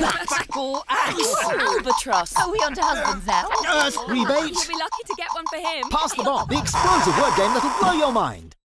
that Battle axe. Albatross. Are we on to husbands now? Earth rebate. You'll be lucky to get one for him. Pass the bomb. The explosive word game that'll blow your mind.